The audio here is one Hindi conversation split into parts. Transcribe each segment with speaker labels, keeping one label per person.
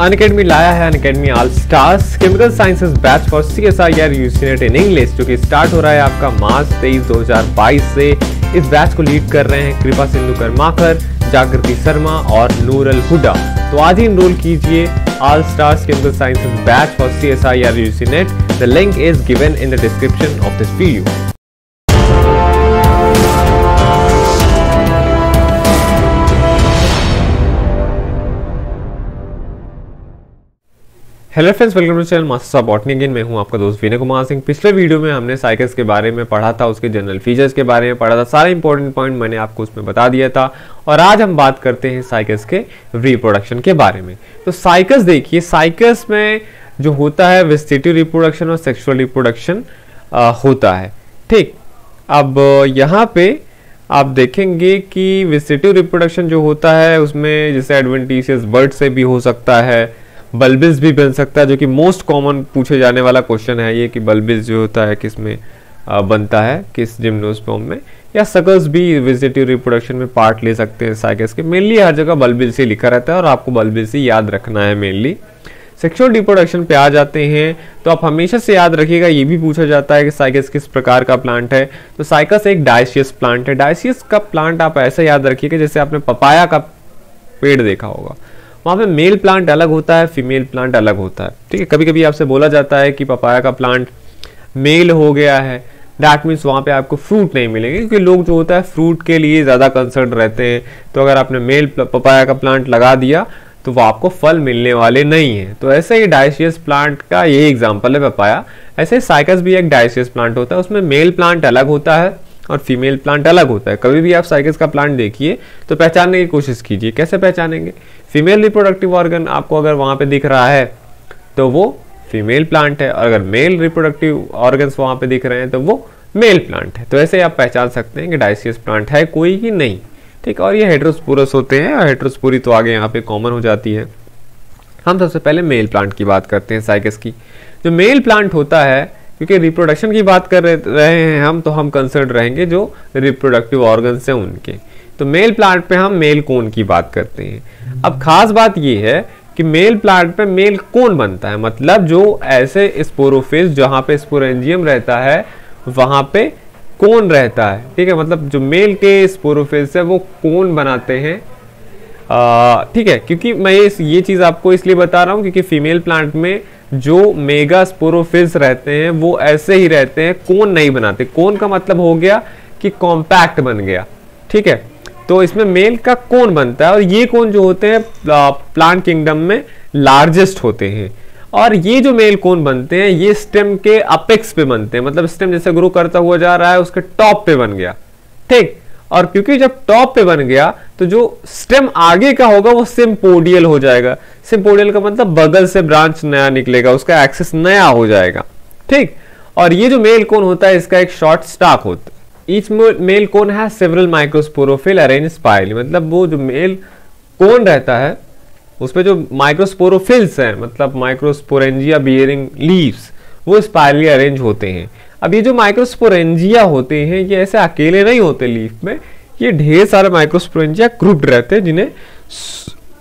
Speaker 1: अनकेडमी लाया है Unacademy all stars chemical sciences batch for C S I R UGC NET in English जो कि स्टार्ट हो रहा है आपका मार्च तेईस दो हज़ार बाईस से। इस बैच को लीड कर रहे हैं कृपा सिंधु कर्माकर, जागृति शर्मा और नूरल हुडा। तो आज ही इनरोल कीजिए all stars chemical sciences batch for C S I R UGC NET the link is given in the description of this video hello friends welcome to channel master of botany मैं हूँ आपका दोस्त विनय कुमार सिंह। पिछले वीडियो में हमने साइकिल्स के बारे में पढ़ा था, उसके जनरल फीचर्स के बारे में पढ़ा था, सारे इंपॉर्टेंट पॉइंट मैंने आपको उसमें बता दिया था। और आज हम बात करते हैं साइकिल्स के रिप्रोडक्शन के बारे में। तो साइकिल्स देखिए साइकिल्स में जो होता है वेस्टेटिव रिप्रोडक्शन और सेक्सुअल रिप्रोडक्शन होता है। ठीक, अब यहाँ पे आप देखेंगे कि वेस्टेटिव रिप्रोडक्शन जो होता है, उसमें जैसे एडवेंटिशियस बर्ड से भी हो सकता है बल्बिस भी बन सकता है, जो कि मोस्ट कॉमन पूछे जाने वाला क्वेश्चन है ये कि बल्बिस जो होता है, किसमें बनता है, किस जिम्नोस्पोम में? या सकल्स भी विजिटिव रिप्रोडक्शन में पार्ट ले सकते हैं साइकस के। मेनली हर जगह बल्बिस ही लिखा रहता है और आपको बल्बिस ही याद रखना है मेनली सेक्सुअल रिप्रोडक्शन पे आ जाते हैं तो आप हमेशा से याद रखिएगा, ये भी पूछा जाता है कि साइकस किस प्रकार का प्लांट है। तो साइकस एक डायसियस प्लांट है। डायसियस का प्लांट आप ऐसा याद रखिएगा, जैसे आपने पपाया का पेड़ देखा होगा। वहाँ पे मेल प्लांट अलग होता है फीमेल प्लांट अलग होता है। ठीक है? कभी कभी आपसे बोला जाता है कि पपाया का प्लांट मेल हो गया है। डैट मीन्स वहाँ पे आपको फ्रूट नहीं मिलेंगे, क्योंकि लोग जो होता है फ्रूट के लिए ज़्यादा कंसर्न रहते हैं। तो अगर आपने मेल पपाया का प्लांट लगा दिया तो वो आपको फल मिलने वाले नहीं है। तो ऐसे ही डायसियस प्लांट का ये एग्ज़ाम्पल है पपाया ऐसे साइकस भी एक डायसियस प्लांट होता है, उसमें मेल प्लांट अलग होता है और फीमेल प्लांट अलग होता है। कभी भी आप साइकस का प्लांट देखिए तो पहचानने की कोशिश कीजिए। कैसे पहचानेंगे? फीमेल रिप्रोडक्टिव ऑर्गन आपको अगर वहाँ पे दिख रहा है तो वो फीमेल प्लांट है। और अगर मेल रिप्रोडक्टिव ऑर्गन्स वहाँ पे दिख रहे हैं तो वो मेल प्लांट है। तो ऐसे आप पहचान सकते हैं कि डायसियस प्लांट है कोई कि नहीं। ठीक, और ये हेड्रोस्पोरस होते हैं, और तो आगे यहाँ पे कॉमन हो जाती है। हम सबसे पहले मेल प्लांट की बात करते हैं साइकस की। जो मेल प्लांट होता है, क्योंकि रिप्रोडक्शन की बात कर रहे हैं हम तो हम कंसर्न रहेंगे जो रिप्रोडक्टिव ऑर्गन्स हैं उनके। तो मेल प्लांट पे हम मेल कोन की बात करते हैं। अब खास बात ये है कि मेल प्लांट पे मेल कोन बनता है। मतलब जो ऐसे स्पोरोफिस जहाँ पे स्पोरेंजियम रहता है, वहाँ पे कोन रहता है। ठीक है? मतलब जो मेल के स्पोरोफिस है, वो कोन बनाते हैं। ठीक है? क्योंकि मैं ये ये चीज़ आपको इसलिए बता रहा हूँ क्योंकि फीमेल प्लांट में जो मेगा स्पोरोफिल्स रहते हैं, वो ऐसे ही रहते हैं, कोन नहीं बनाते। कोन का मतलब हो गया कि कॉम्पैक्ट बन गया। ठीक है? तो इसमें मेल का कोन बनता है? और ये कोन जो होते हैं प्लांट किंगडम में लार्जेस्ट होते हैं। और ये जो मेल कोन बनते हैं, ये स्टेम के अपेक्स पे बनते हैं। मतलब स्टेम जैसे ग्रो करता हुआ जा रहा है, उसके टॉप पे बन गया। ठीक? और क्योंकि जब टॉप पे बन गया तो जो स्टेम आगे का होगा, वो सिम्पोडियल हो जाएगा। सिम्पोडियल का मतलब बगल से ब्रांच नया निकलेगा, उसका एक्सेस नया हो जाएगा। ठीक? और ये जो मेल कोन होता है, इसका एक शॉर्ट स्टाक होता ईच मेल कौन है? सेवरल माइक्रोस्पोरोफिल अरेंज स्पाइरली मतलब वो जो मेल कोन रहता है उसमें जो माइक्रोस्पोरोफिल्स हैं मतलब माइक्रोस्पोरेंजिया बियरिंग लीव्स वो स्पाइरली अरेंज होते हैं। अब ये जो माइक्रोस्पोरेंजिया होते हैं, ये ऐसे अकेले नहीं होते लीफ में। ये ढेर सारे माइक्रोस्पोरेंजिया ग्रुप्ड रहते हैं, जिन्हें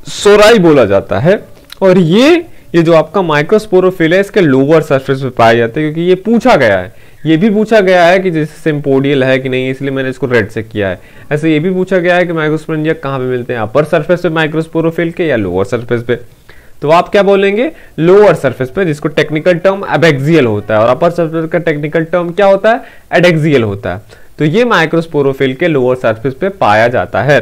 Speaker 1: सोराई बोला जाता है। और ये ये जो आपका माइक्रोस्पोरोफिल है, इसके लोअर सरफेस पे पाए जाते हैं, क्योंकि ये पूछा गया है। ये भी पूछा गया है कि जैसे सिम्पोडियल है कि नहीं, इसलिए मैंने इसको रेड से किया है। ऐसे ये भी पूछा गया है कि माइक्रोस्पोरेंजिया कहाँ पे मिलते हैं? अपर सरफेस पे माइक्रोस्पोरोफिल के या लोअर सरफेस पे? तो आप क्या बोलेंगे? लोअर सरफेस पे, जिसको टेक्निकल टर्म एबेक्सियल होता है। और अपर सरफेस का टेक्निकल टर्म क्या होता है? एडेक्सियल होता है। तो ये माइक्रोस्पोरोफिल के लोअर सरफेस पे पाया जाता है।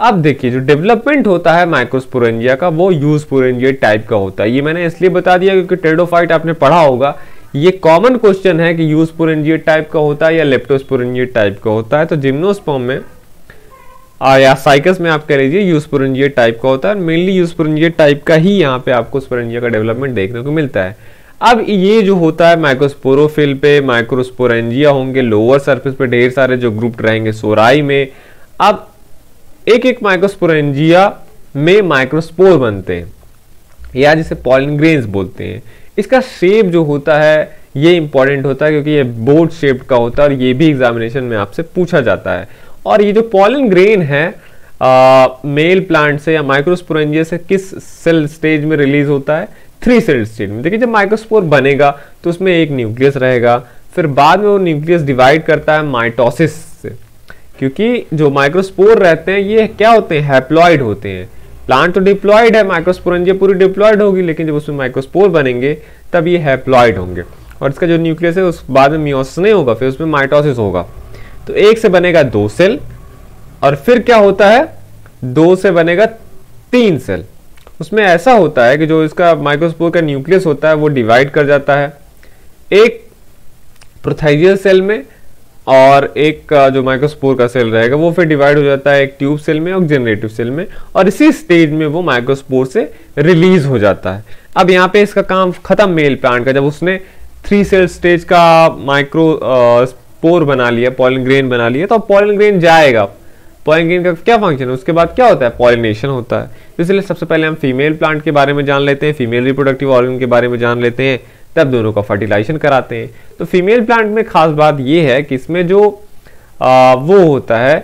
Speaker 1: अब देखिए, जो डेवलपमेंट होता है माइक्रोस्पोरेंजिया का, वो यूजपोरेंजिया टाइप का होता है। ये मैंने इसलिए बता दिया क्योंकि टेडोफाइट आपने पढ़ा होगा ये कॉमन क्वेश्चन है कि यूजपोरेंजिया टाइप का होता है या लेप्टोस्पोरेंजिया टाइप का होता है तो जिम्नोस्पर्म में आ, या साइकस में आप कह लीजिए यूस्पोरेंजिया टाइप का होता है मेनली यूस्पोरेंजिया टाइप का ही यहाँ पे आपको स्पोरेंजिया का डेवलपमेंट देखने को मिलता है। अब ये जो होता है माइक्रोस्पोरोफिल पे माइक्रोस्पोरेंजिया होंगे लोअर सरफेस पे ढेर सारे जो ग्रुप रहेंगे सोराई में अब एक एक माइक्रोस्पोरेंजिया में माइक्रोस्पोर बनते हैं। या जिसे पॉलिन बोलते हैं। इसका शेप जो होता है, ये इंपॉर्टेंट होता है क्योंकि ये बोर्ड शेप का होता है और ये भी एग्जामिनेशन में आपसे पूछा जाता है। और ये जो पॉलन ग्रेन है मेल प्लांट से या माइक्रोस्पोरेंजिया से किस सेल स्टेज में रिलीज़ होता है? थ्री सेल स्टेज में। देखिए, जब माइक्रोस्पोर बनेगा तो उसमें एक न्यूक्लियस रहेगा, फिर बाद में वो न्यूक्लियस डिवाइड करता है माइटोसिस से। क्योंकि जो माइक्रोस्पोर रहते हैं, ये क्या होते हैं? हैप्लॉइड होते हैं। प्लांट तो डिप्लॉइड है माइक्रोस्पोरेंजिया पूरी डिप्लॉइड होगी, लेकिन जब उसमें माइक्रोस्पोर बनेंगे, तब ये हैप्लॉइड होंगे। और इसका जो न्यूक्लियस है, उस बाद में मियोसिस नहीं होगा, फिर उसमें माइटोसिस होगा। तो एक से बनेगा दो सेल और फिर क्या होता है? दो से बनेगा तीन सेल उसमें ऐसा होता है कि जो इसका माइक्रोस्पोर का न्यूक्लियस होता है, वो डिवाइड कर जाता है। एक प्रोथाइजियल सेल में और एक जो माइक्रोस्पोर का सेल रहेगा, वो फिर डिवाइड हो जाता है एक ट्यूब सेल में और जनरेटिव सेल में और इसी स्टेज में वो माइक्रोस्पोर से रिलीज़ हो जाता है। अब यहाँ पे इसका काम खत्म मेल प्लांट का, जब उसने थ्री सेल स्टेज का माइक्रो स्पोर बना लिया पॉलिन ग्रेन बना लिया तो पॉलिन ग्रेन जाएगा। पॉलिन ग्रेन का क्या फ़ंक्शन है? उसके बाद क्या होता है? पॉलिनेशन होता है। तो इसलिए सबसे पहले हम फीमेल प्लांट के बारे में जान लेते हैं फीमेल रिप्रोडक्टिव ऑर्गन के बारे में जान लेते हैं। तब दोनों का फर्टिलाइजेशन कराते हैं। तो फीमेल प्लांट में खास बात यह है कि इसमें जो आ, वो होता है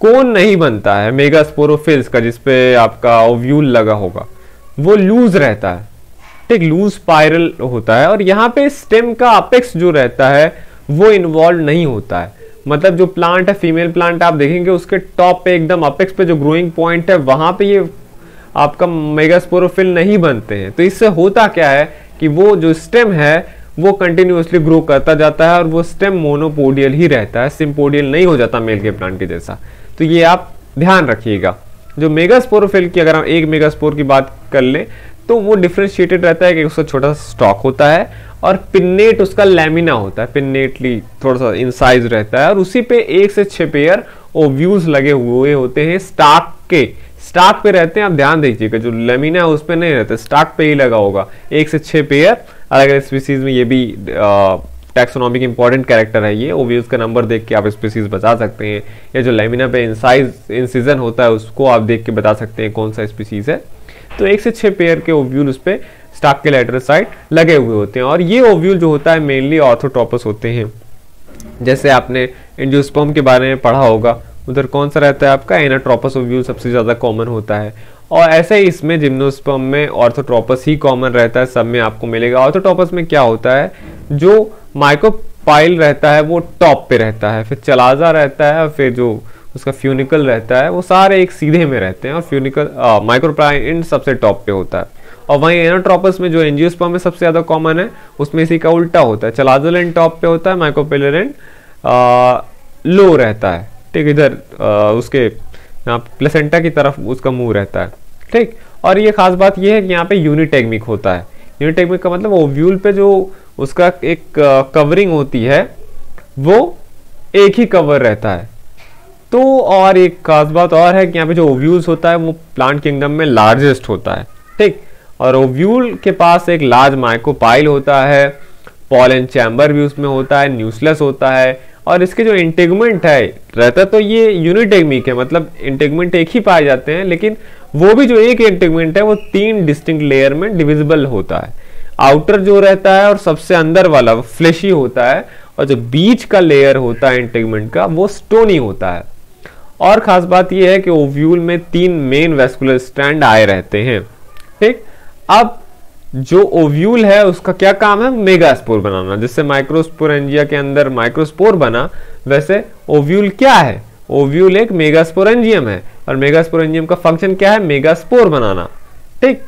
Speaker 1: कौन नहीं बनता है मेगास्पोरोफिल्स का जिसपे आपका ओव्यूल लगा होगा वो लूज रहता है। ठीक लूज स्पाइरल होता है और यहाँ पे स्टेम का अपेक्स जो रहता है वो इन्वॉल्व नहीं होता है। मतलब जो प्लांट है फीमेल प्लांट आप देखेंगे उसके टॉप पे एकदम अपेक्स पे जो ग्रोइंग पॉइंट है वहाँ पे ये आपका मेगास्पोरोफिल नहीं बनते हैं। तो इससे होता क्या है कि वो जो स्टेम है, वो कंटिन्यूसली ग्रो करता जाता है और वो स्टेम मोनोपोडियल ही रहता है सिम्पोडियल नहीं हो जाता मेल के प्लांट के जैसा। तो ये आप ध्यान रखिएगा। जो मेगास्पोरोफिल की अगर हम एक मेगास्पोर की बात कर लें तो वो डिफ्रेंशिएटेड रहता है कि उसका छोटा सा स्टॉक होता है और पिन्नेट उसका लैमिना होता है। पिन्नेटली थोड़ा सा इन साइज़ रहता है और उसी पे एक से छह पेयर ओव्यूज लगे हुए होते हैं स्टाक के। स्टाक पे रहते हैं, आप ध्यान दीजिएगा जो लेमिना है, उस पर नहीं रहते, स्टाक पे ही लगा होगा। एक से छह पेयर अलग अलग स्पीसीज में ये भी टैक्सोनॉमिक इंपॉर्टेंट कैरेक्टर है ये ओव्यूज का नंबर देख के आप स्पीसीज बता सकते हैं। या जो लेमिना पे इंसाइज इंसिजन होता है, उसको आप देख के बता सकते हैं कौन सा स्पीसीज है। तो एक से छह पेयर के ओव्यूल उस पर स्टाक के लेटर साइड लगे हुए होते हैं, और ये ओव्यूल जो होता है मेनली ऑर्थोटॉपस होते हैं। जैसे आपने इंडोस्पर्म के बारे में पढ़ा होगा उधर कौन सा रहता है आपका? एनाट्रोपस ओव्यूल सबसे ज़्यादा कॉमन होता है। और ऐसे ही इसमें जिम्नोस्पर्म में ऑर्थोट्रोपस ही कॉमन रहता है, सब में आपको मिलेगा। ऑर्थोट्रोपस में क्या होता है? जो माइक्रोपाइल रहता है, वो टॉप पे रहता है, फिर चलाजा रहता है और फिर जो उसका फ्यूनिकल रहता है, वो सारे एक सीधे में रहते हैं और फ्यूनिकल माइक्रोप्राइन सबसे टॉप पे होता है। और वहीं एनाट्रोपस में जो एंजियोस्पर्म में सबसे ज़्यादा कॉमन है, उसमें इसी का उल्टा होता है। चलाजल एंड टॉप पे होता है माइक्रोपेलर लो रहता है। ठीक इधर उसके यहाँ प्लेसेंटा की तरफ़ उसका मुँह रहता है। ठीक? और ये खास बात ये है कि यहाँ पे यूनिटेगमिक होता है। यूनिटेगमिक का मतलब ओव्यूल पे जो उसका एक कवरिंग होती है, वो एक ही कवर रहता है। तो और एक खास बात और है कि यहाँ पे जो ओव्यूल्स होता है, वो प्लांट किंगडम में लार्जेस्ट होता है। ठीक? और ओव्यूल के पास एक लार्ज माइक्रोपाइल होता है पॉलन चैम्बर भी उसमें होता है न्यूसलेस होता है और इसके जो इंटेगमेंट है, रहता तो ये यूनिटेगमिक है मतलब इंटेगमेंट एक ही पाए जाते हैं, लेकिन वो भी जो एक इंटेगमेंट है, वो तीन डिस्टिंक्ट लेयर में डिविजिबल होता है। आउटर जो रहता है और सबसे अंदर वाला, वो फ्लेशी होता है, और जो बीच का लेयर होता है इंटेगमेंट का, वो स्टोनी होता है। और खास बात यह है कि ओव्यूल में तीन मेन वेस्कुलर स्टैंड आए रहते हैं। ठीक? अब जो ओव्यूल है, उसका क्या काम है? मेगास्पोर बनाना। जिससे माइक्रोस्पोरेंजिया के अंदर माइक्रोस्पोर बना, वैसे ओव्यूल क्या है? ओव्यूल एक मेगास्पोरेंजियम है। और मेगास्पोरेंजियम का फ़ंक्शन क्या है? मेगास्पोर बनाना। ठीक?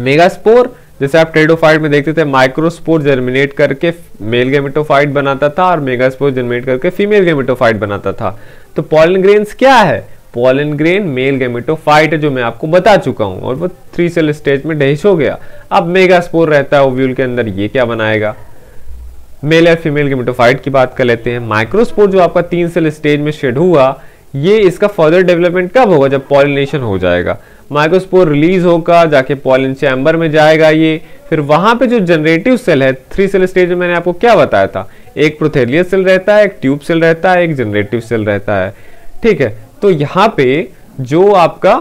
Speaker 1: मेगास्पोर जैसे आप ट्रेडोफाइट में देखते थे माइक्रोस्पोर जर्मिनेट करके मेल गेमेटोफाइट बनाता था और मेगास्पोर जर्मिनेट करके फीमेल गेमेटोफाइट बनाता था। तो पॉलन ग्रेन्स क्या है? पॉलन ग्रेन मेल गेमेटोफाइट जो मैं आपको बता चुका हूँ, और वो थ्री सेल स्टेज में डहिश हो गया। अब मेगास्पोर रहता है ओव्यूल के अंदर, ये क्या बनाएगा? मेल या फीमेल गेमेटोफाइट की बात कर लेते हैं। माइक्रोस्पोर जो आपका तीन सेल स्टेज में शेड हुआ, ये इसका फर्दर डेवलपमेंट कब होगा? जब पॉलिनेशन हो जाएगा। माइक्रोस्पोर रिलीज़ होगा, जाके पॉलिन चैम्बर में जाएगा ये। फिर वहाँ पे जो जनरेटिव सेल है थ्री सेल स्टेज में मैंने आपको क्या बताया था? एक प्रोथेलियस सेल रहता है, एक ट्यूब सेल रहता है, एक जनरेटिव सेल रहता है। ठीक है तो यहाँ पे जो आपका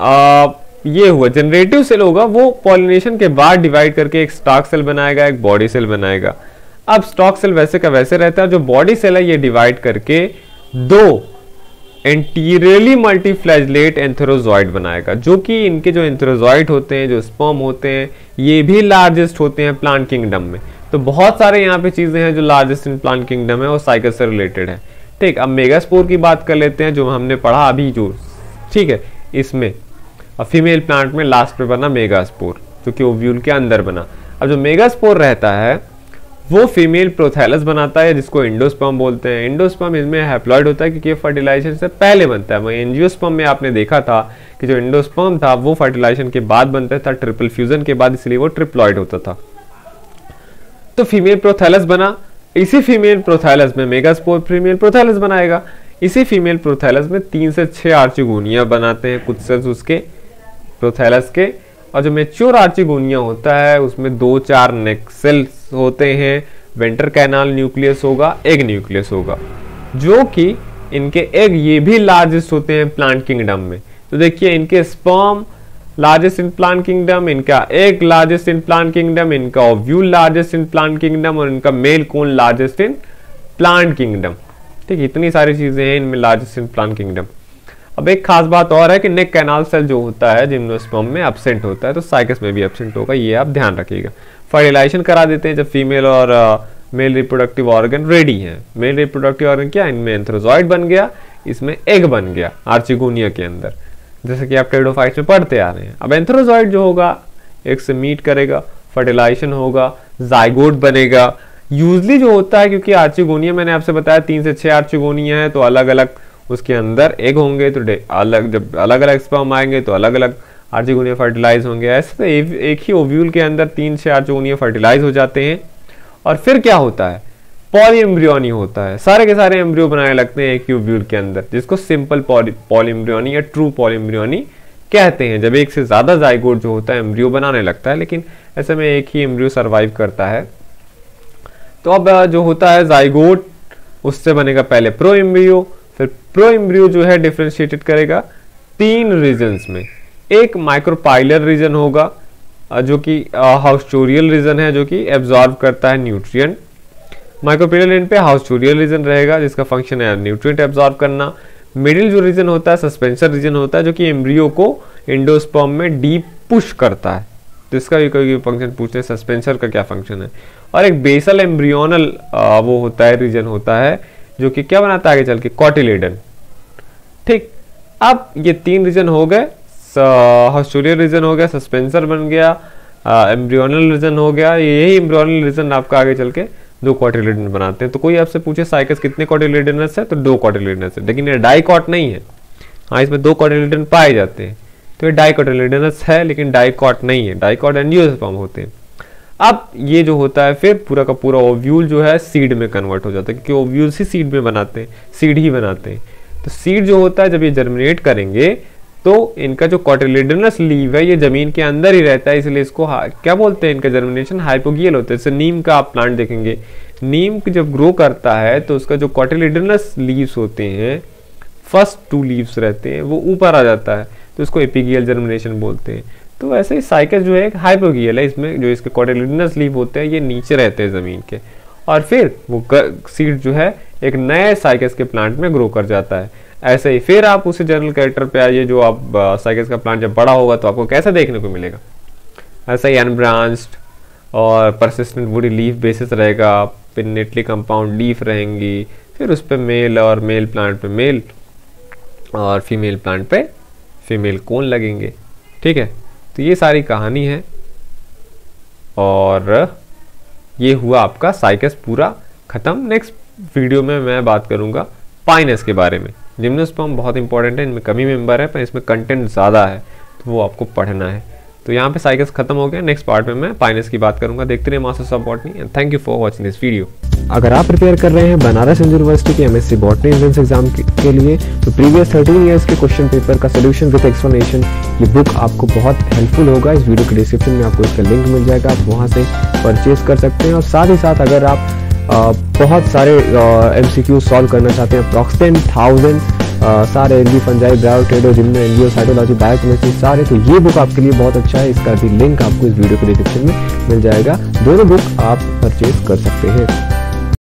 Speaker 1: आ, ये हुआ जनरेटिव सेल होगा वो पॉलिनेशन के बाद डिवाइड करके एक स्टॉक सेल बनाएगा एक बॉडी सेल बनाएगा। अब स्टॉक सेल वैसे का वैसे रहता है जो बॉडी सेल है ये डिवाइड करके दो एंटीरियरली मल्टीफ्लैजलेट एंथेरोजॉइड बनाएगा जो कि इनके जो एंथेरोजॉइड होते हैं जो स्पर्म होते हैं ये भी लार्जेस्ट होते हैं प्लांट किंगडम में। तो बहुत सारे यहाँ पे चीज़ें हैं जो लार्जेस्ट इन प्लांट किंगडम है और साइकिल से रिलेटेड है। ठीक, अब मेगास्पोर की बात कर लेते हैं, जो हमने पढ़ा अभी जो, ठीक है, इसमें, अब फीमेल प्लांट में लास्ट में बना मेगास्पोर जो कि ओव्यूल के अंदर बना। अब जो मेगास्पोर रहता है, वो फीमेल प्रोथैलस बनाता है, जिसको इंडोस्पम बोलते हैं। इंडोस्पम इसमें हैप्लॉइड होता है, क्योंकि फर्टिलाइजेशन से पहले बनता है। वहीं एंजियोस्पर्म में आपने देखा था कि जो इंडोस्पम था, वो फर्टिलाइजेशन के बाद बनता था ट्रिपल फ्यूजन के बाद, इसलिए वो ट्रिप्लॉइड होता था। तो फीमेल प्रोथैलस बना इसी फीमेल प्रोथैलस में मेगास्पोर फीमेल प्रोथैलस बनाएगा। इसी फीमेल प्रोथैलस में तीन से छह आर्चिगोनिया बनाते हैं कुछ सेल्स उसके प्रोथैलस के। और जो मेच्योर आर्चिगोनिया होता है, उसमें दो चार नेक्सेल्स होते हैं। वेंटर कैनाल न्यूक्लियस होगा एग न्यूक्लियस होगा। जो कि इनके एग ये भी लार्जेस्ट होते हैं प्लांट किंगडम में। तो देखिए, इनके sperm largest in plant kingdom इनका egg largest in plant kingdom इनका ovule largest in plant kingdom और इनका male cone largest in plant kingdom ठीक इतनी सारी चीज़ें हैं इनमें लार्जेस्ट इन प्लांट किंगडम अब एक खास बात और है कि नेक कैनाल सेल जो होता है जिम्नोस्पर्म में एबसेंट होता है तो साइकस में भी एबसेंट होगा, ये आप ध्यान रखिएगा। फर्टिलाइजेशन करा देते हैं जब फीमेल और मेल रिप्रोडक्टिव ऑर्गन रेडी है। मेल रिप्रोडक्टिव ऑर्गन क्या? इनमें एंथ्रोजॉइड बन गया, इसमें एग बन गया आर्चिगोनिया के अंदर। जैसे कि आप टेडोफाइट्स में पढ़ते आ रहे हैं। अब एंथ्रोजॉइड जो होगा, एक से मीट करेगा, फर्टिलाइजेशन होगा, जाइगोट बनेगा। यूजली जो होता है, क्योंकि आर्चिगोनिया, मैंने आपसे बताया, तीन से छह आर्चिगोनिया है तो अलग अलग उसके अंदर एग होंगे तो अलग, जब अलग अलग स्पर्म आएँगे तो अलग अलग आर्चिगोनिया फर्टिलाइज होंगे। ऐसे तो एक ही ओव्यूल के अंदर तीन से आर्चिगोनिया फर्टिलाइज हो जाते हैं। और फिर क्या होता है? पॉलीएम्ब्रियोनी होता है। सारे के सारे एम्ब्रियो बनाने लगते हैं ही के अंदर, जिसको सिंपल पॉलीएम्ब्रियोनी या ट्रू पॉलीएम्ब्रियोनी कहते हैं। जब एक से ज़्यादा जाइगोट जो होता है, एम्ब्रियो बनाने लगता है, लेकिन ऐसे में एक ही एम्ब्रियो सर्वाइव करता है। तो अब जो होता है जाइगोट उससे बनेगा पहले प्रो एम्ब्रियो, फिर प्रो एम्ब्रियो जो है डिफ्रेंशिएटेड करेगा तीन रीजन में। एक माइक्रोपाइलर रीजन होगा जो कि हाउस्टोरियल रीजन है, जो कि एब्जॉर्व करता है न्यूट्रिएंट। माइक्रोपिलर एंड पे हाउस्टोरियल रीजन रहेगा, जिसका फ़ंक्शन है न्यूट्रिएंट एब्जॉर्व करना। मिडिल जो रीजन होता है सस्पेंसर रीजन होता है, जो कि एम्ब्रियो को इंडोस्पर्म में डीप पुश करता है। तो इसका भी कोई फ़ंक्शन पूछते हैं सस्पेंसर का क्या फ़ंक्शन है? और एक बेसल एम्ब्रियोनल वो होता है रीजन होता है, जो कि क्या बनाता है आगे चल के? कॉटिलेडन ठीक, अब ये तीन रीजन हो गए हॉस्टोरियल रीजन हो गया सस्पेंसर बन गया एम्ब्रियोनल रीजन हो गया यही एम्ब्रियोनल रीजन आपका आगे चल के दो क्वार्टिलेडन बनाते हैं। तो कोई आपसे पूछे, साइकस कितने क्वार्टिलेडनस है? तो दो क्वार्टिलेडनस है। लेकिन ये डाइकॉट नहीं है। हाँ इसमें दो क्वार्टिलेडन पाए जाते हैं। तो ये डाइकोटिलेडनस है, लेकिन डाइकॉट नहीं है। डाइकॉट एंजियोस्पर्म होते हैं। अब ये जो होता है, फिर पूरा का पूरा ओव्यूल जो है सीड में कन्वर्ट हो जाता है, क्योंकि ओव्यूल ही सीड में बनाते हैं सीड ही बनाते हैं। तो सीड जो होता है, जब ये जर्मिनेट करेंगे तो इनका जो कॉटिलिडनस लीव है, ये ज़मीन के अंदर ही रहता है, इसलिए इसको क्या बोलते हैं इनका जर्मिनेशन हाइपोगियल होता है। जैसे नीम का आप प्लांट देखेंगे। नीम जब ग्रो करता है तो उसका जो कॉटिलिडनस लीव्स होते हैं फ़र्स्ट टू लीव्स रहते हैं, वो ऊपर आ जाता है। तो उसको एपिगियल जर्मिनेशन बोलते हैं। तो वैसे ही साइकस जो है, एक हाइपोगियल है इसमें, जो इसके कॉटिलिडनस लीव होते हैं, ये नीचे रहते हैं ज़मीन के। और फिर वो सीड जो है, एक नए साइकस के प्लांट में ग्रो कर जाता है। ऐसे ही। फिर आप उसी जनरल कैरेक्टर पे आइए जो आप साइकिस का प्लांट जब बड़ा होगा तो आपको कैसा देखने को मिलेगा? ऐसा ही अनब्रांच्ड और परसिस्टेंट वुडी लीफ बेसिस रहेगा पिनेटली कंपाउंड लीफ रहेंगी, फिर उस पर मेल और मेल प्लांट पे मेल और फीमेल प्लांट पे फीमेल कोन लगेंगे। ठीक है? तो ये सारी कहानी है और ये हुआ आपका साइकस पूरा ख़त्म। नेक्स्ट वीडियो में मैं बात करूँगा पाइनस के बारे में। जिम्नोस्पर्म बहुत इंपॉर्टेंट है, इनमें कमी मेंबर है, पर इसमें कंटेंट ज़्यादा है तो वो आपको पढ़ना है। तो यहाँ पे साइकिल्स खत्म हो गया नेक्स्ट पार्ट में मैं पाइनस की बात करूँगा। देखते रहे masters of botany and thank you for watching this video
Speaker 2: अगर आप प्रिपेयर कर रहे हैं बनारस यूनिवर्सिटी के एमएससी बॉटनी एंट्रेंस एग्ज़ाम के लिए तो प्रीवियस 13 इयर्स के क्वेश्चन पेपर का सोल्यूशन विद एक्सप्लेनेशन ये बुक आपको बहुत हेल्पफुल होगा। इस वीडियो के डिस्क्रिप्शन में आपको इसका लिंक मिल जाएगा, आप वहाँ से परचेज कर सकते हैं। और साथ ही साथ अगर आप बहुत सारे एम सी क्यू सॉल्व करना चाहते हैं। अप्रॉक्स टेन थाउज़ेंड सारे एन जी फंजाई ब्रायो टेडो जिम्नो एनजीओ साइटोलॉजी बायोकेमिस्ट्री सारे तो ये बुक आपके लिए बहुत अच्छा है। इसका भी लिंक आपको इस वीडियो के डिस्क्रिप्शन में मिल जाएगा। दोनों बुक आप परचेज कर सकते हैं।